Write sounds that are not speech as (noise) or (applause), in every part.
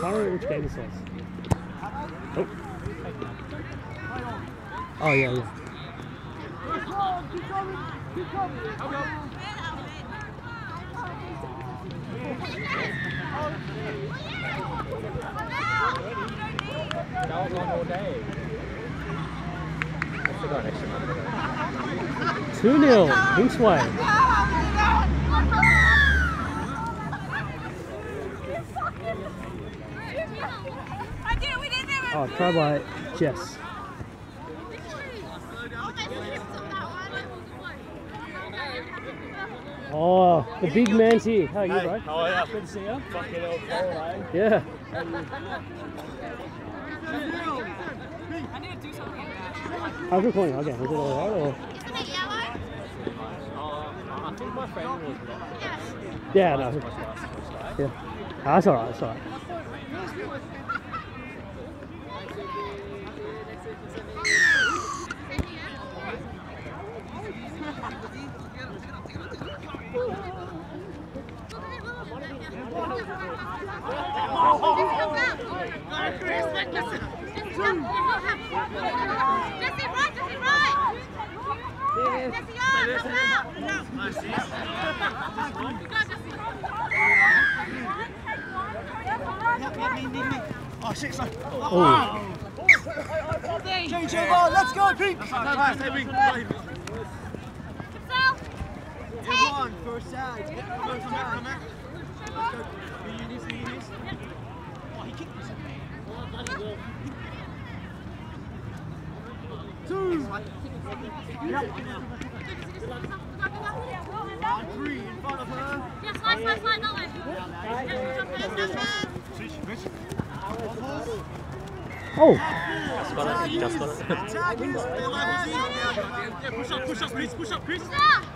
can't which game this. Oh. Oh yeah, yeah. That was on all day. I forgot an extra month. 2 0, Hinks way. Oh, try by Jess. Oh, the big man's here. How are you, bro? How are you? Good to see you. Fucking old Paul, eh? Yeah. How's your recording? Okay, is it alright or? I think my friend was Yeah, no. Yeah. Ah, that's alright, that's alright. Oh, shit, son. Oh, Change over. Let's go, Pete. Nice, hey, Pete. One, first side. Come back, come back. Let's go. Be unis, be unis. Oh, he kicked me. Two. Yep. On three in front of her. Switch, switch. oh, just got it. Just got it. Tagging. Stay alive, easy. Yeah, push up, push up, Chris, push up, Chris. Keep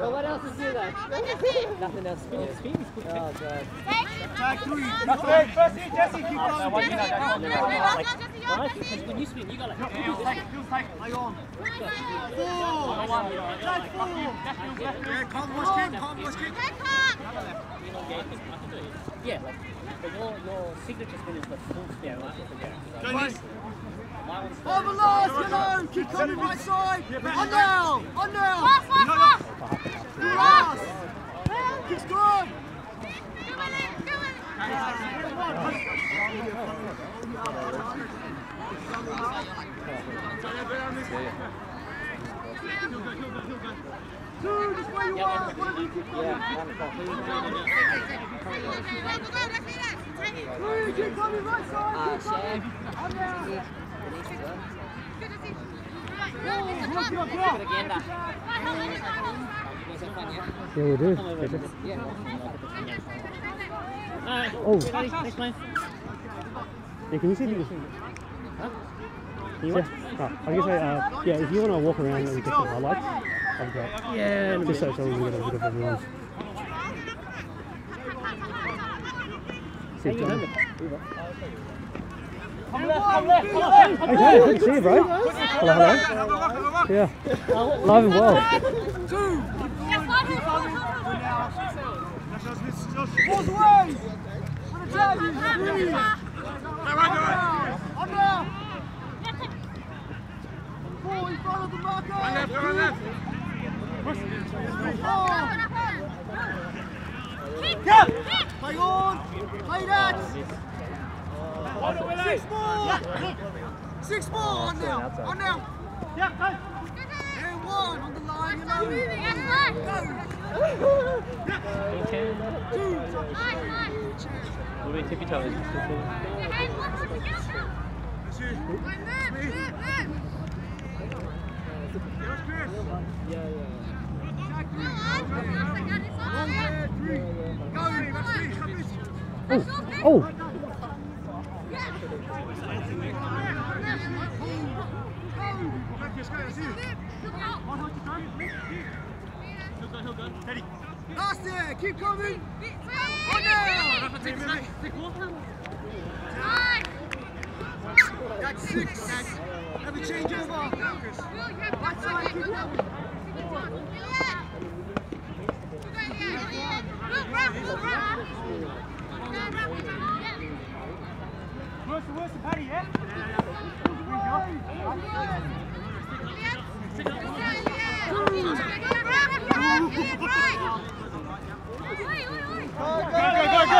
But what else is new though? Nothing else. Spin, spin. Oh god. Tag three. That's right. First in, Jesse. Keep going. When you spin, you got like. Feels tight, feels tight. Hang on. Four. Tag four. Yeah, calm, watch kick, calm, watch kick. Yeah, like, but your your signature spin is the full spin, right? Go, Nick. My one's last, get on. Keep coming right side. On now. On now. Do last. Keep scoring. Two, just where you are. One of you keep coming. Three, keep coming right side. Keep coming. On now. Oh, look, look, look. yeah, do. Oh, Next man. yeah, can you see the Huh? Yeah, oh, I guess I, uh, yeah, if you want to walk around and get some highlights, I've got, Yeah. just so, so we can get a bit of everyone's. See, John. Come left, come left, come left. Hey, good to see you, bro. Hello, hello. Yeah, live and well. Two. Balls away. On the tag. Three. On now. Four in front of the marker. One left, one left. Play on. Play that. Six more. Six more on now. On now. Yeah, go. And one on the line. You know. Two. We'll be tippy toes. Yeah, yeah. Oh, oh, Last keep coming. On now. six. Have a change over. Right side, keep going. Worse and worse, Paddy, yeah? Go, go, go, go, go, go!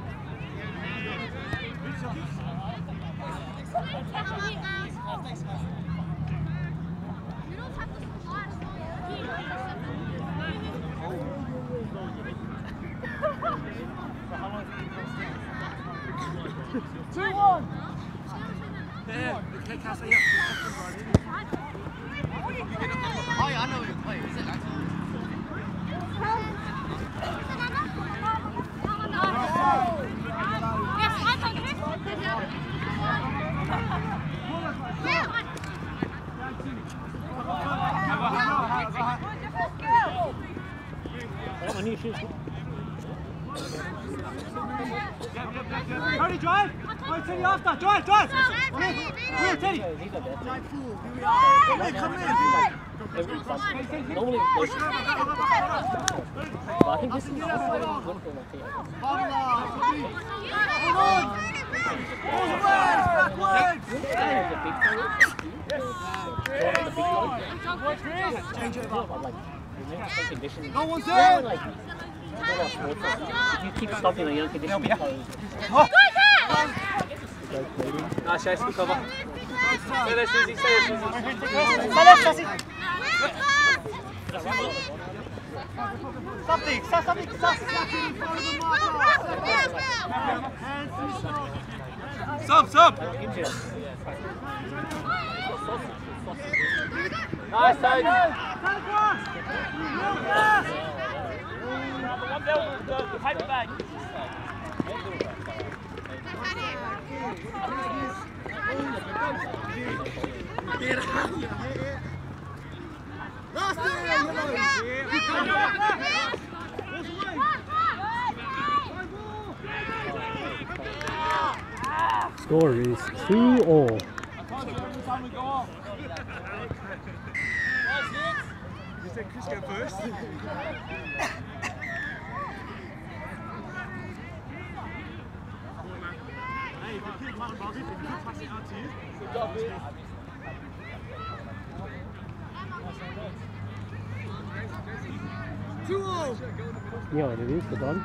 Two, one. I need shoes. Cody, drive. Wait, Teddy after. Drive, drive. Wheel, Teddy. Come in, come in. Normally, but I think this is one for my team. Backwards. The big players. Change up. Like. No one's there. like, like, you keep stopping the young conditions. Nice, Chase, good cover. Stay there, Susie, stay there, Susie. Something, stop, something, stop. Stop, Nice, down, the paper bag. Last Score is 2 all. You said Chris go first. Hey, if you keep one, Bobby, if you keep passing it out to you. Two all. You know what it is, the Don?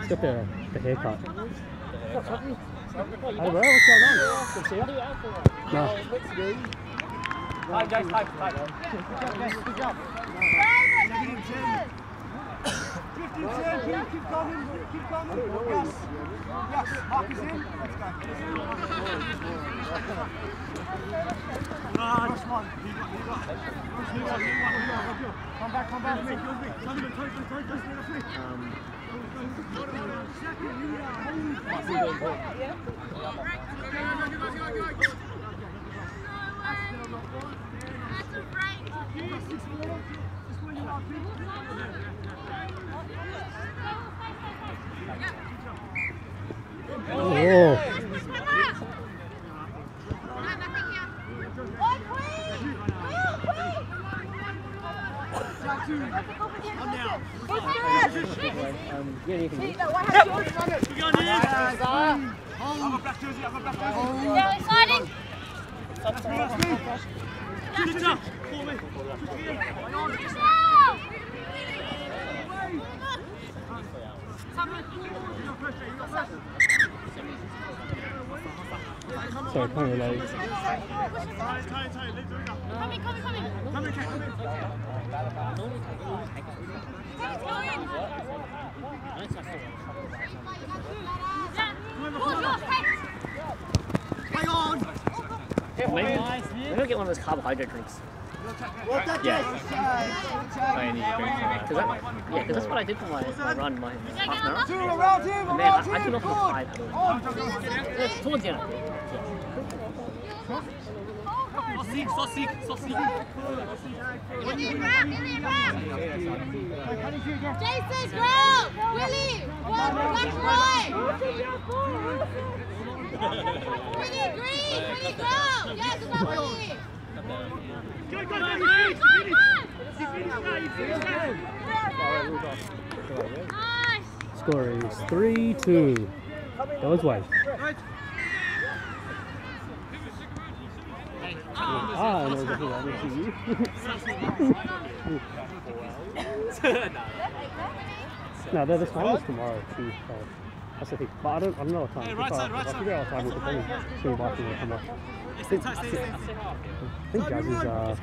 It's got the, the haircut. I don't know, what's going on? Can see it? No. Tight, Jace, tight, tight. Good job. Negative 10. 15 10. Keep, keep coming. Keep coming. Yes. Yes. Mark is in. Let's go. Ah, just one. Leave one, leave one. Just leave one, leave one, leave one. Go, go. Come back, come back. Make yours big. Come in, turn, turn, turn, turn, turn, turn, turn. Second, you are holding. Yeah, you can do it. You got it. I've got black jersey, I've got black jersey. That's me, that's me. Shoot it up. For me. Sorry, can't relate. Come in, come in. On. Maybe. I'm gonna get one of those carbohydrate drinks. Yeah. I need to drink. Cause that, yeah, because that's what I did for my, my run, my half marathon. Two And then I, I took off for five at all. Towards the end. of it. Sausage, sausage, sausage. Jason, grow! Willie! One, one right! Willie, green! Willie, grow! Yes, it's not Willie! Nice! Score is 3 2. Goes way. Ah, I know exactly what I'm to you. no, they're the finals tomorrow too. So that's the thing. But I don't, I don't know what time. If I, if I figure out what time, we can probably see if I can come up. I think, I think, I think Jazz is, uh,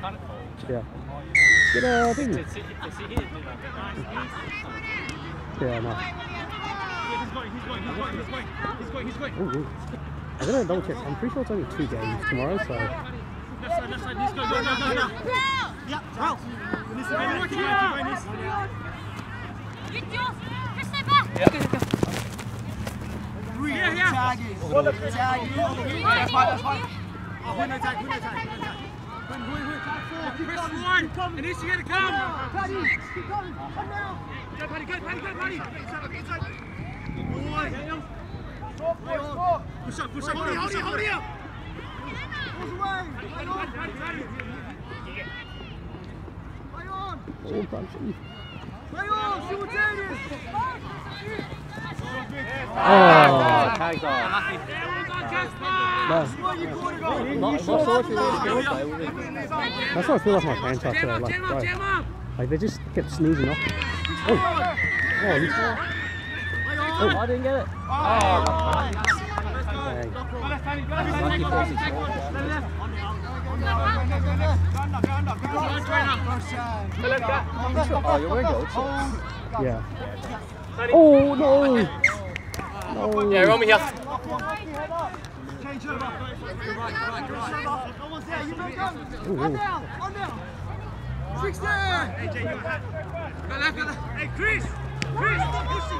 yeah. Get a thing. It's it's it's here. Yeah, no. He's going, he's going, he's going, he's going, he's going, he's going. Ooh, ooh. I'm gonna double check. I'm pretty sure it's only two games tomorrow, so Left side, left side, Nice, go, go, go, go, go. Grow! Yeah, go. Nice, go, go, keep going, Nice. Get yours! Just stay back! Yeah, yeah. One of the tag. it. That's fine, that's fine. Oh, win the tag, win the tag, win the tag. Win, win, win. Press one. It needs to get a come. Paddy, keep going. Come now. Go, Paddy, go, Paddy, go, Paddy. Inside, inside. Boy. Push up, push up, hold it, hold it, hold it up. Push away. Play on. Play on. oh, Bugsy. Play on. Simultaneous. Oh, Tags off. no. What you caught it on? Not, not sure if it was good, though, was it? That's what I feel like my pants are today. Like, right. like they just kept sneezing off. Oh, oh, he's, Oh, I didn't get it. dang. Oh, you're wearing gold. Yeah. Oh no! No. Yeah, roll me here. Change over. Right, right, right. Almost there. You. Ooh, One ooh. down. One down. Sixty. Hey, Jay, you had. Go left, go left. Hey, Chris. Chris, it.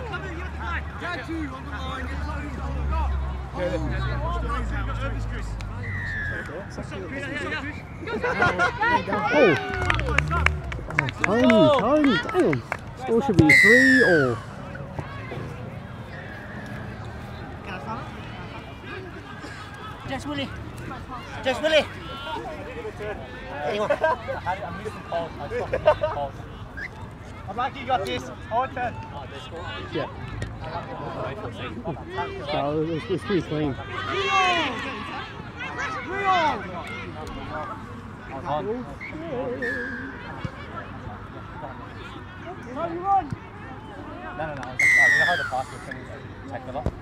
Come in. You have to fly. Tag two on the line. Get. Oh, here, here. Oh. Oh, tiny, tiny, damn. Score should be three or. Just Willie. Just Willie. I'm like you got this. All turn. Yeah. Oh, no, it's, it's pretty clean. How you run? No, no, no. I was oh, you know how the pass was finished? Check it up. Hang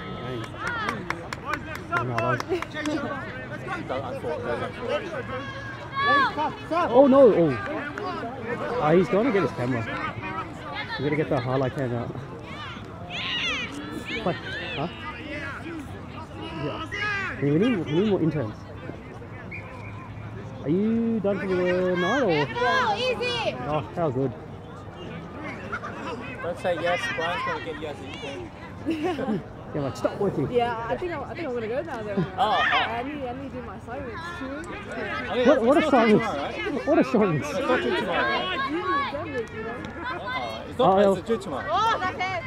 oh. No, Oh no! Oh, Ah, he's going to get his camera. We're gonna get the highlight cam out. What? Huh? Yeah. We need, we need more interns. Are you done for the night or? Easy! Oh, how good. Don't say yes. Brian's going to get yes. (laughs) Yeah, like stop working. Yeah, I think I'm, I think I'm gonna go now though. Oh, oh. I need I need to do my assignments too. I mean, What, what it's a not song! right? What a song! It's not till tomorrow, right? Damn it. Uh-uh. It's Oh, not. yeah. It's due tomorrow. Oh, that's it!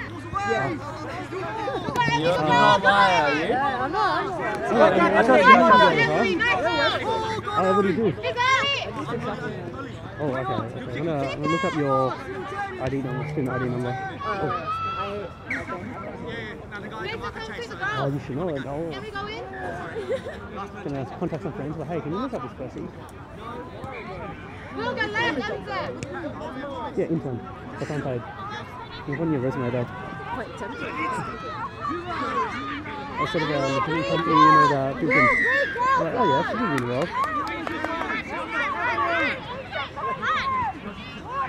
You're, you're not lying, are you? Yeah, I'm not. I'm not. Oh, I thought you knew Nice that, one! huh? Oh, what do you do? Oh, okay. okay. I'm, gonna, I'm gonna look up your ID number, student ID number. Uh, I, I don't have that. Take the girl, Oh, you should know it. Oh, Can we go in? can I contact some friends? But hey, can you look up this person? Look at left, Enter. Yeah, intern. That's unpaid. You've on your resume though. Quite tempting. I sort of um, company, you know, that people like, oh yeah, she did really well.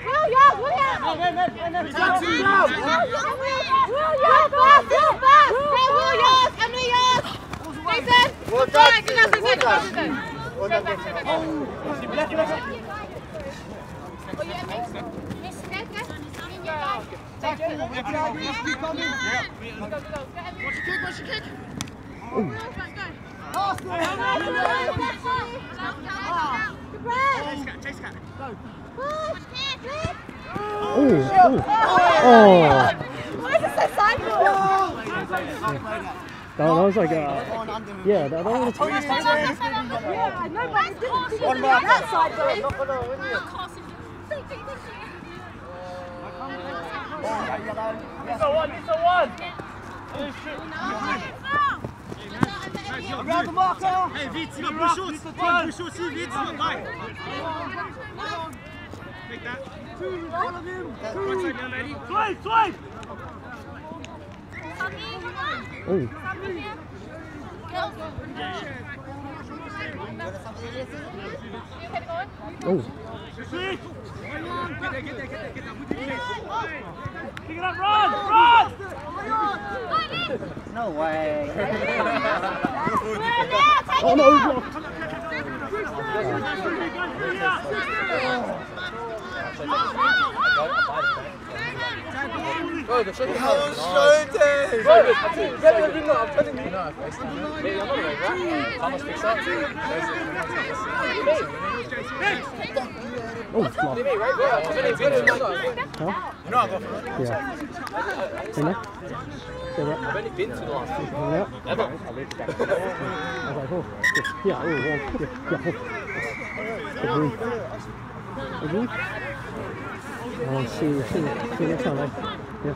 Will, yeah, William. Will, yeah, fast, Will, fast. Hey, Will, yes, Emily, yes. Nathan. Good try, good luck, good luck, good luck. Straight back, straight back. Oh, yeah, mix. Mix, get, get. In your line. Back. Go, go, go. Get Emily. What's your kick, what's your kick? Chase cat. Oh, oh, oh. Why is it so silent? That, that was like, uh, yeah, that, that was Yeah, I know, but it didn't see it on that side though. Lisa one, Lisa one. Around the marker. Hey, vite, il va plus chaud. Toi, plus chaud aussi, vite. Vai. Take that. Right side, young lady. Swipe, swipe. oh, oh. Get there, get there, get there, get there. Put the face. Pick it up, run, run. No way. Oh no, blocked. Oh, the shot is not. Bro, get the out, I'm telling you. Mate, you're not right, right? Thomas picks up. Oh, it's? Bro, telling you, know I go for it. Yeah. You know? I've only been to the last two. Yeah. Ever. I was like, oh, yeah, oh, yeah, yeah. Agree. Agree? Oh, see, you, see, see next time, eh? Yeah.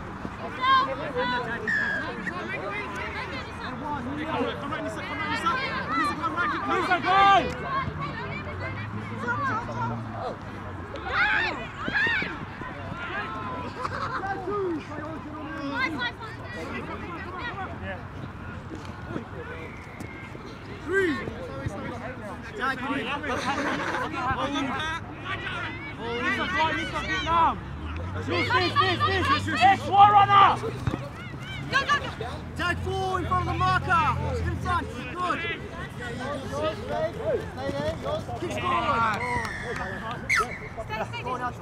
Come Tag four in front of the marker. In front. Good. Keep scoring. Going out to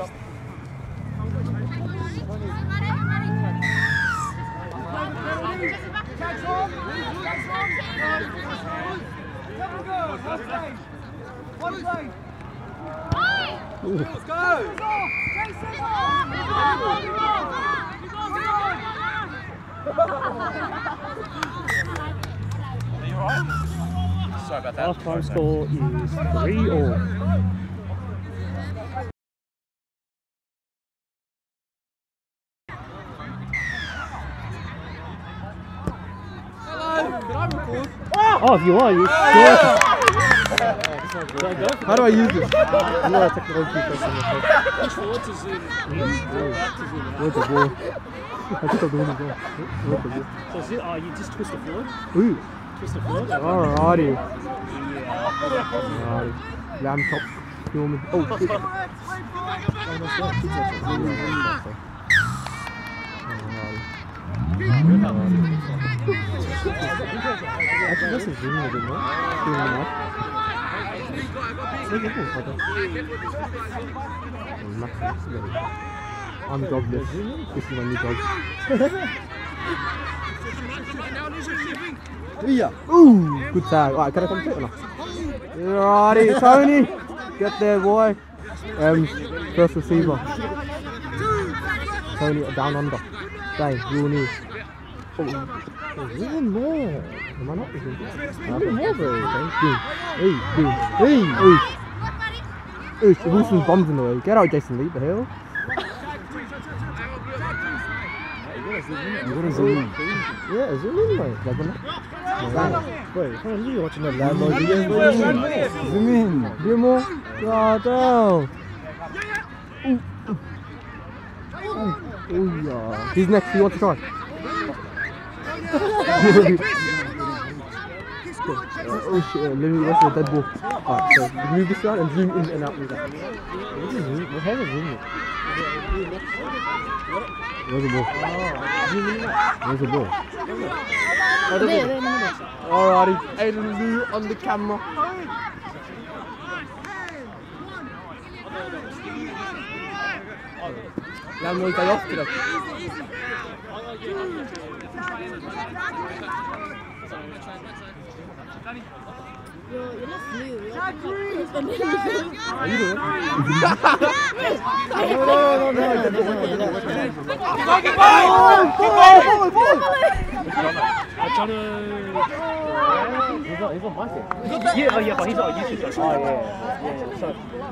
touch. Let's Last time score is 3 all. Oh, if you want, you. Yeah. How do I use this? I'm not a technology person. What's the ball? I think I'm doing it well. What's the ball? So is it, oh, you just twist the forward? Ooh. Twist the forward? Alrighty. Alrighty. Lamb chop. You want me? Oh, shit. I'm jobless. This is my new job. Yeah. Ooh, good tag. Alright, can I come fit or not? Alrighty, Tony. Get there, boy. Um, first receiver. Tony, down under. Dang, real news. Oh. Even more. Am I not? Even more, bro. Thank you. Hey, hey, hey, hey. Oosh, Wilson's bombs in the way. Get out, Jason Lee. The hell? You gotta zoom in. Yeah, zoom in, mate. Like, when Wait, how are you watching the landlord videos? Zoom in. Zoom in. Do more. God damn. Ooh. Ooh. Ooh, yeah. He's next. He wants to try. (laughs) oh shit, let me watch the dead ball. Alright, so move this side and zoom in and out with that. What is zoom? What hell is zoom? Where's the ball? Where's the ball? Oh, Alrighty, Aiden Lou on the camera. Landlord's day off today. You're, you're not blue. You're Are you doing? no, no, no, no, no, no, no. I'm trying to. He's on, he's on my thing. Yeah, oh yeah, but he's on YouTube. Oh yeah, yeah. So,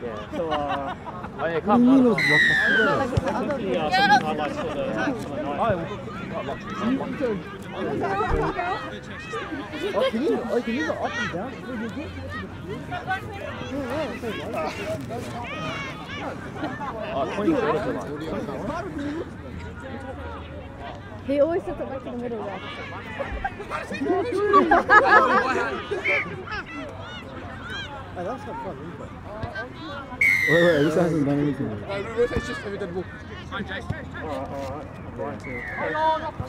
yeah. So, uh. Oh yeah, come on. Yeah, some highlights for the. Oh, can you? Oh, can you go up and down? Wait, you get- Oh, 20 He always sits it back in the middle there. (laughs) Oh, that's not fun, is it? Wait, wait, this hasn't done anything. It's just every dead ball.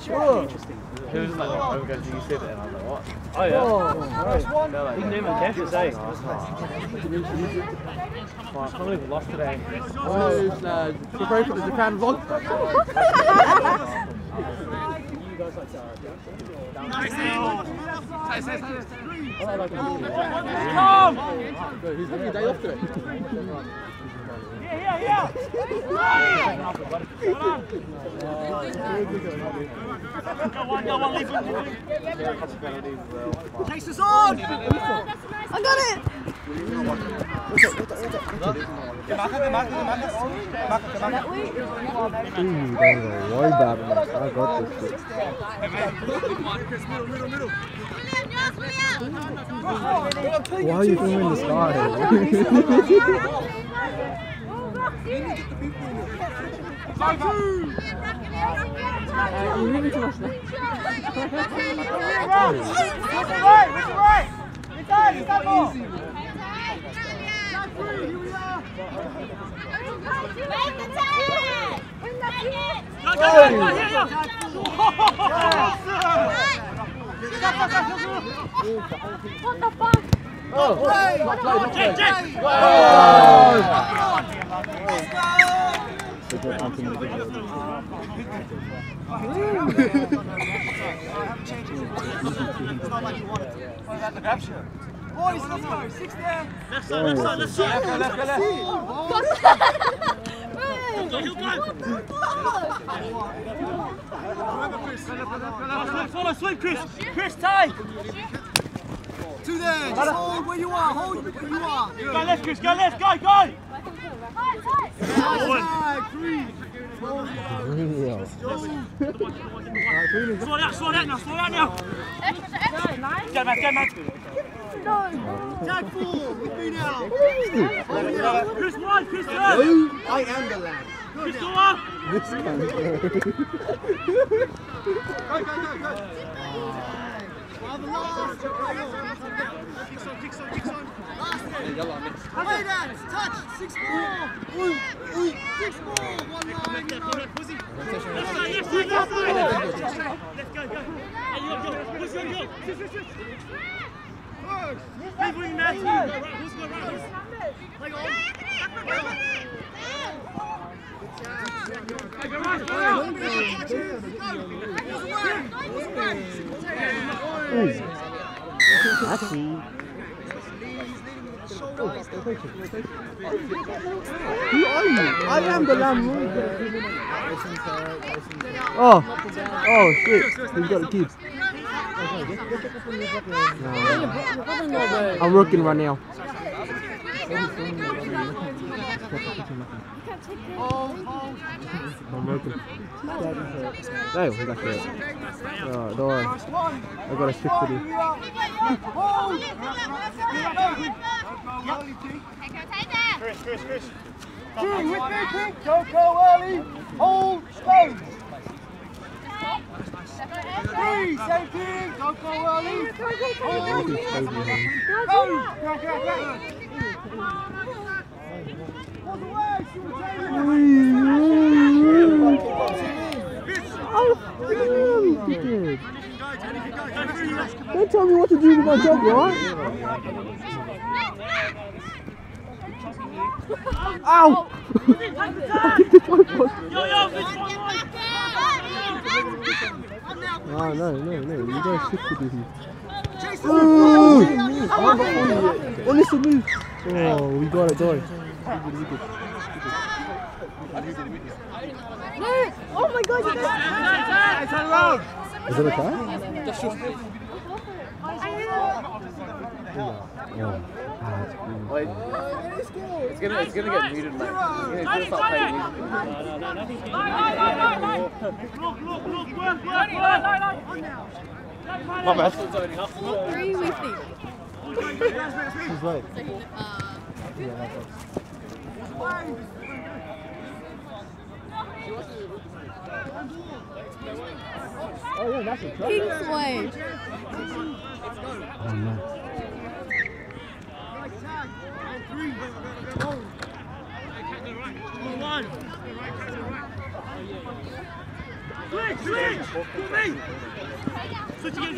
Sure. He was like, oh, because you said it, and I was like, what? Oh, yeah. Oh, They're like, He didn't even catch it, eh? Well, I can't believe we lost today. Oh, lad. We're very for the Japan vlog. So he's having a day off today. Chase us on! I got it! Ooh, don't worry about it. I got this shit. Why are you filming the sky? You're moving too much now. What the fuck? Boys, let's go. Six there. Left side, left side, left side. Left, left, Follow, sweep, Chris. Chris, tie. Two there. Just hold where you are. Hold where you are. Go left, Chris. Go left. Go, go. Five, three. Yeah. Slow down, slow down now, slow down now. Go, man, go, man. Tag four with me now. Chris one, Chris two. I am the lad. Chris go up. This kind of Go, go, go, go. Well, the last. Kicks on, kicks on, kicks on. Last there. Play that. Touch. Six more. Six more. One line. you know. Left side, left side, left side. Let's go, go. Hey, you go, go. Push, go, go. Switch, switch, switch. Leave wing, who's go right? Who's- Play on. Hey, go go. Who are you? I am the lamb. Oh, oh shit! He's got the kids. I'm working right now. I'm working. Hey, we got that. Uh, don't worry. I got a shift to do. Chris, Chris, Chris. Two with me, Pink. Go, go early. Hold, stay. Three, same thing. Don't go early. Hold. Go. Go, go, go. All the way, Don't tell me what to do with my job, right? Ow! (laughs) I kicked the tripod. No, no, no, no. You guys shift to do this. Ooh! Oh, listen, move. Oh, we got it, Dory. Oh my god, you guys. Is it a tie? Oh. Wait. It's gonna, it's gonna get muted, mate. It's gonna, it's gonna start playing music. My bad. Three with me. She's right. Oh, yeah, that's a try. Kingsway. Oh, no. Switch. Go, me. Switch again,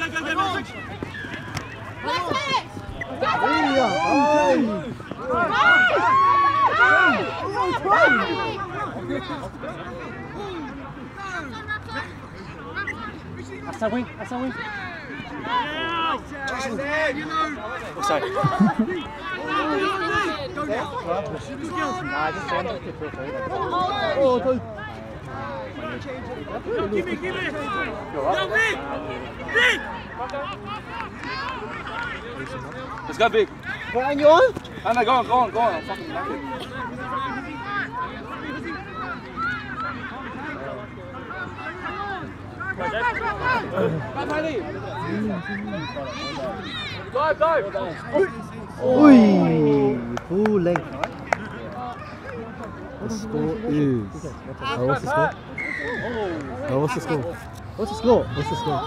go, go, go, go, just to. Go. Let's go big. You on? Go on, go on, go on. I'm fucking knackered. Go, go. Oi! Full length. The score is. Uh, what's the score? Uh, what's the score? What's the score? What's the score?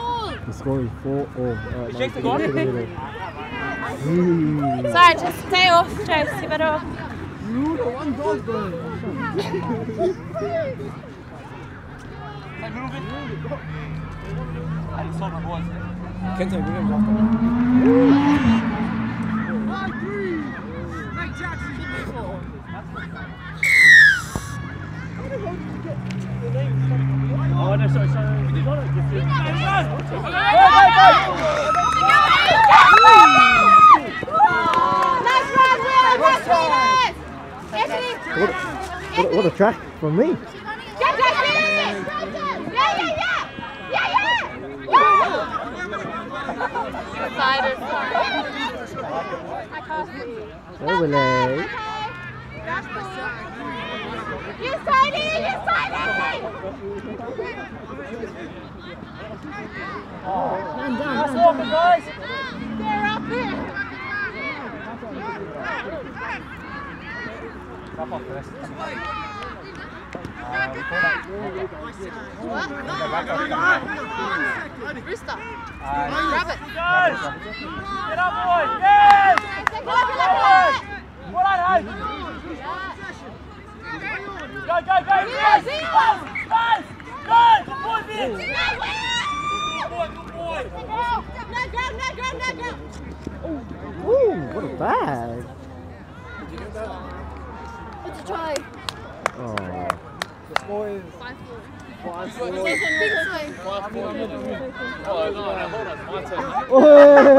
The score is 4 all. Alright, Shake the now goal. we can get it. Mm. Sorry, just stay off, Josie, but off. Kenton, we're gonna drop Oh, no, sorry, sorry. You got it. Just do it. Nice run, Will! Nice run! Yes, it is. What, what, what a track from me. Yeah, yeah, yeah! Yeah, yeah, yeah! Yeah, yeah! Yeah! Side or I can't see. Overlay. You signing! You signing! That's all, guys. They're up here. Drop off first. Rooster. Grab it. Get up, boys. Yes. Well done, hey. Go, go, go. Yes. Good boy. Good boy, boy. Ooh, what a bag. What's a try? Oh. Oh, no, no. Oh. Uh?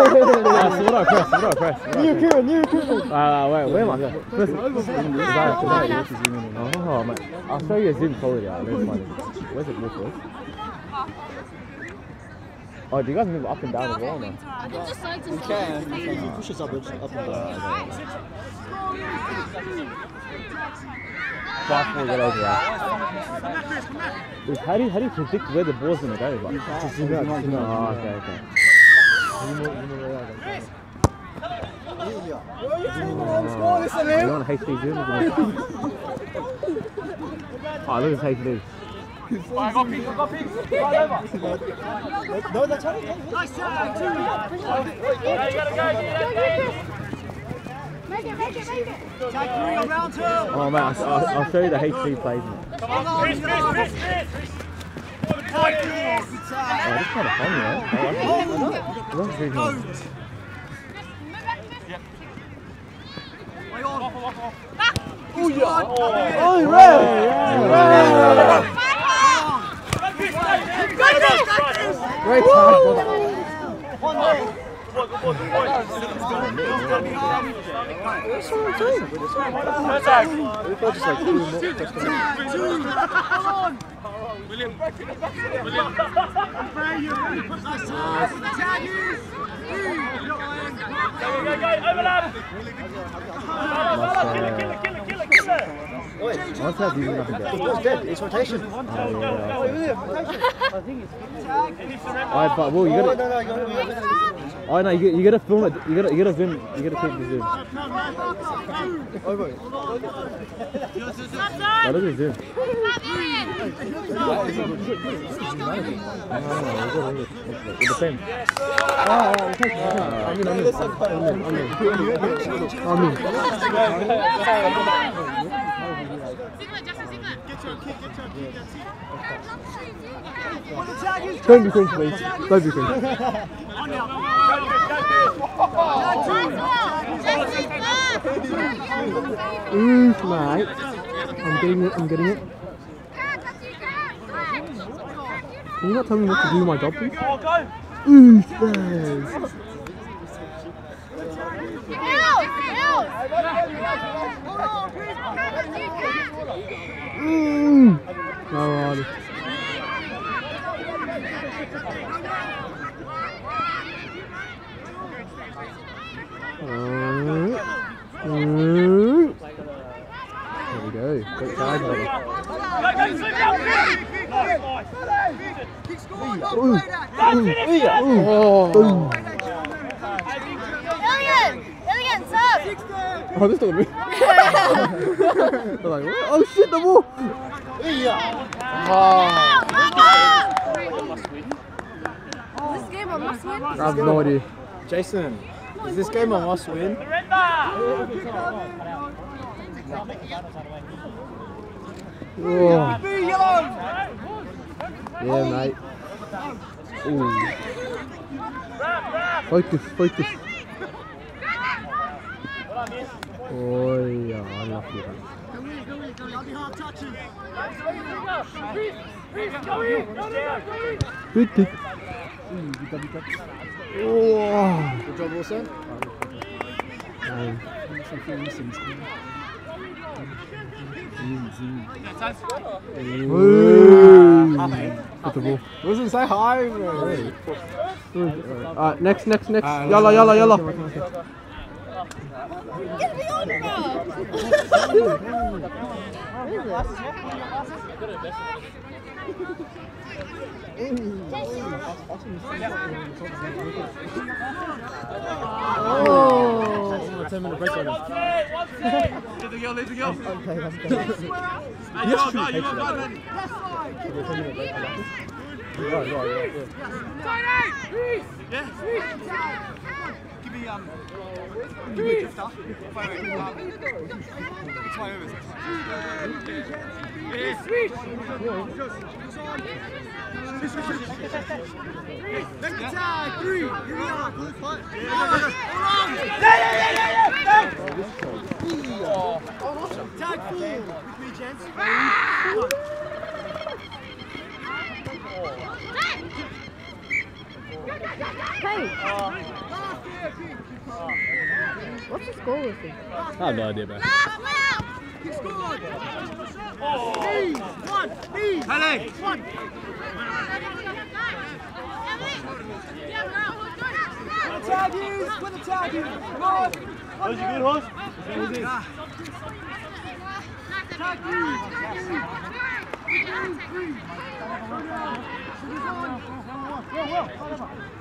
Oh, man. I'll show you a zoom quality. Yeah, let's. Where's it more first? Oh, do you guys move up and down as well? You side. can. Push us up and down. Five, four, get over How do you, how do you predict where the ball's gonna go? Like, zoom out, zoom out. Oh. Oh, you HD? Oh, look at HD. I got I got. No, that's how Nice you you gotta go. Make it, make it, make it. Tag three on two. Oh man, I'll, I'll, I'll show you the HD plays. Oh, Come on, Chris, Chris, Chris, Chris. Fight this. this is kind of fun, yeah. I like it. I like it. Goat. Oh, yeah. Oh, red! Great time, brother. We're just like two more touchdowns. What's that? Do nothing The there. ball's dead. It's rotation. Oh, yeah, okay. Alright, but well, you Oh, gotta. No, no, you gotta- Oh no, you, gotta- you gotta film it. You gotta, you gotta zoom. You gotta keep the zoom. Oh, wait. Oh, look at the zoom. Ah, ah, it takes- I mean, I mean, I mean, I mean, I mean. Sigma, Justin, Sigma. Don't be cringe, please. Don't be cringe. (laughs) (laughs) Oof, mate. I'm getting it. I'm getting it. Can you not tell me what to do my job, please? Oh, go. Oof, mate. Mm. Alrighty. There we go. Great. Ooh. Ooh. Oh. Oh, this don't move. Like? Oh shit, the ball! This game I must win. I have no idea. Jason, is this game a must win? Yeah, mate. Ooh. Focus, focus. Oh, yeah, unlucky. Good kick. Oh. Good job, Wilson. Um, Ooh. Got the ball. Wilson, say hi, man. Alright, next, next, next. Yalla, yalla, yalla. Get me on, (laughs) (laughs) Oh. 10 minute break on us. Leave the girl, leave the girl. You are, guy, you are, guy, ready. Right, right, right, yeah. Yeah. Give me, um, give me a drifter. Away. Um, It's fine over. Yeah. Switch. Let the tag, three, here we are. Tag four with me, gents. Hey. What's the score with this? I have no idea, man. He scored. One, one, one. Taggies! With the taggies! Come on! Was you good, Horse? Not play! No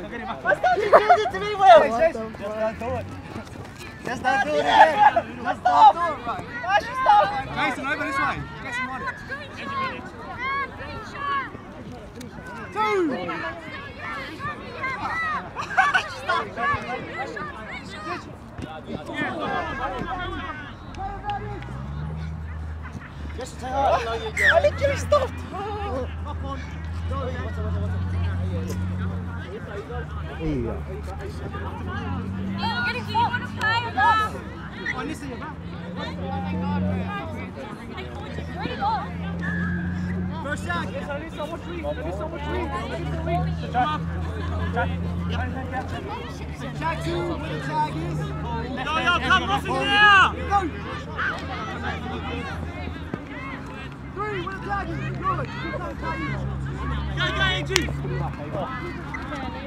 not do it to me, Will! Just don't do it. Just don't do it again. Just stop! Why should stop? Jason, over this way. Get some money. Two! Just take off. I literally stopped. Up on. Go again. There you go. First shot. Two, where the tag is. Yo, yo, come, Ross in there! Go! Three, where the tag is. Good. Keep that tag is. In your right. Go tag. Here's your rock. Five and last there. Just where is. Where she is. Yep. Last.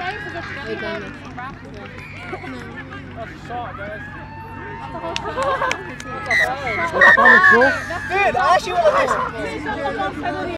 you. Willie, Willie. What's on the school? (laughs) Good. I actually want to